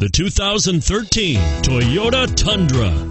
The 2013 Toyota Tundra.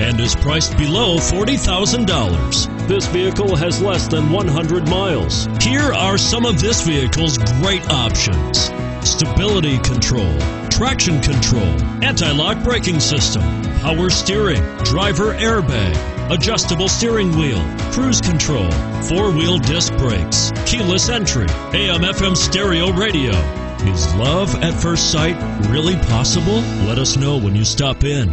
and is priced below $40,000. This vehicle has less than 100 miles. Here are some of this vehicle's great options stability control, traction control, anti lock braking system, power steering, driver airbag, adjustable steering wheel, cruise control, four wheel disc brakes, keyless entry, AM FM stereo radio. Is love at first sight really possible? Let us know when you stop in.